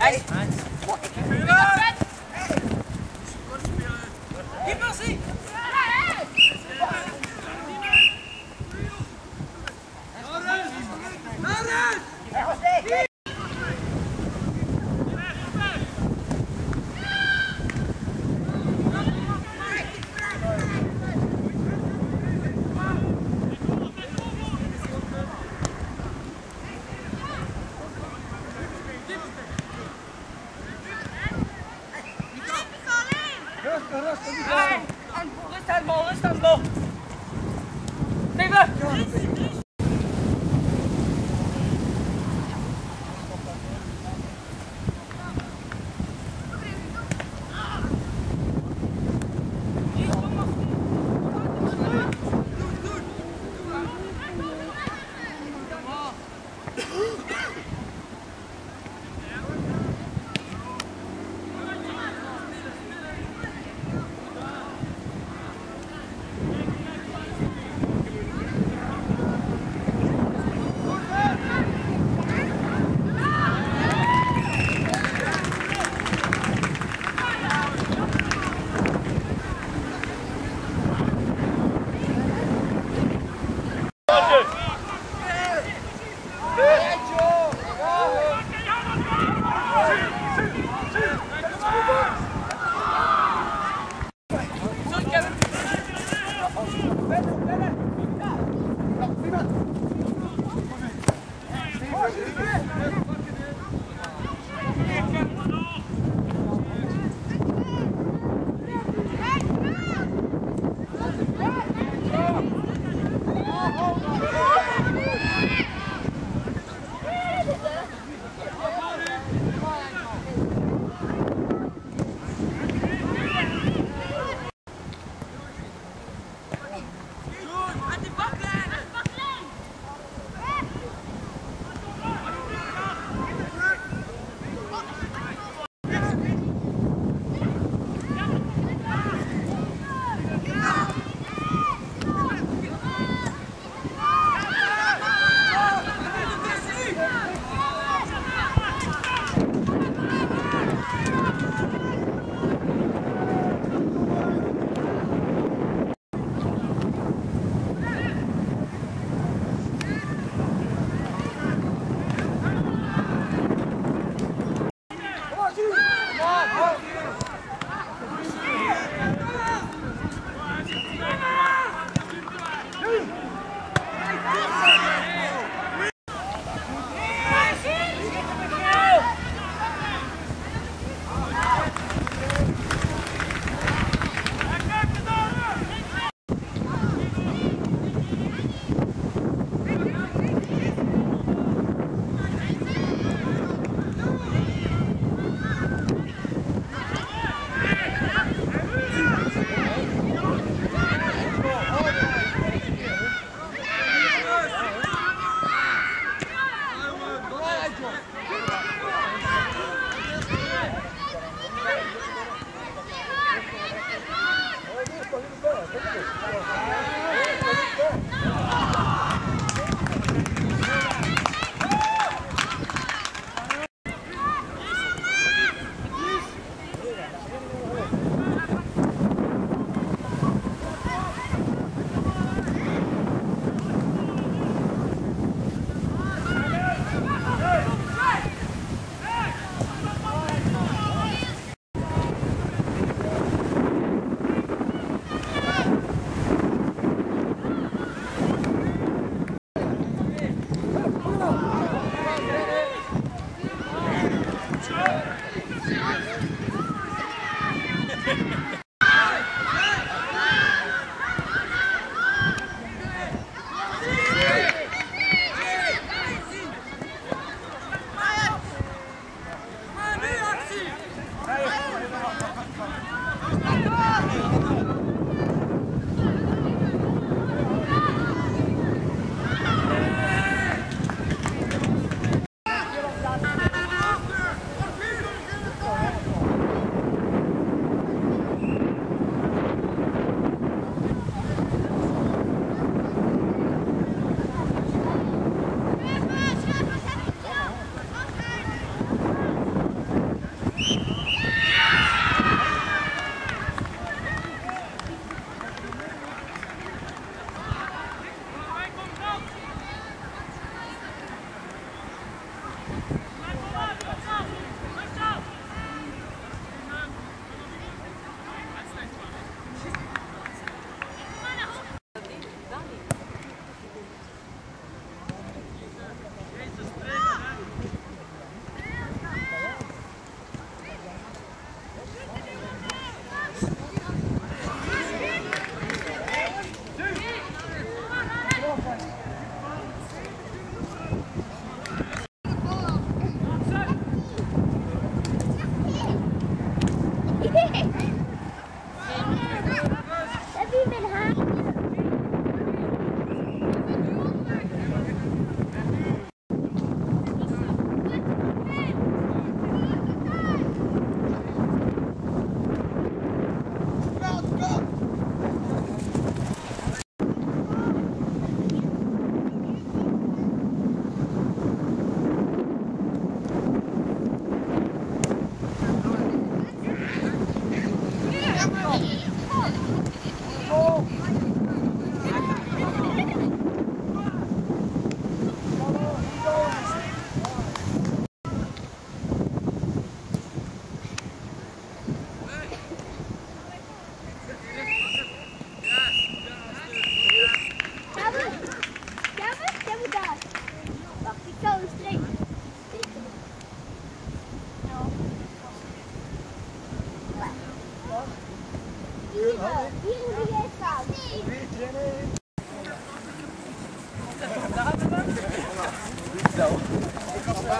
Thank Yeah. 走。